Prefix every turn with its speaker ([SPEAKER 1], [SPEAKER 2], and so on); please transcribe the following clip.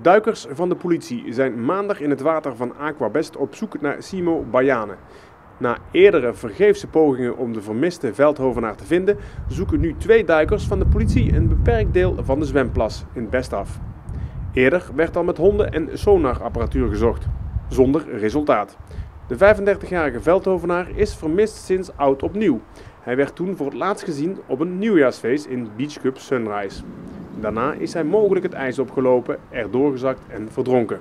[SPEAKER 1] Duikers van de politie zijn maandag in het water van Aquabest op zoek naar Simo Bajane. Na eerdere vergeefse pogingen om de vermiste veldhovenaar te vinden, zoeken nu twee duikers van de politie een beperkt deel van de zwemplas in Best af. Eerder werd al met honden en sonarapparatuur gezocht, zonder resultaat. De 35-jarige veldhovenaar is vermist sinds oud opnieuw. Hij werd toen voor het laatst gezien op een nieuwjaarsfeest in Beach Club Sunrise. Daarna is hij mogelijk het ijs opgelopen, erdoor gezakt en verdronken.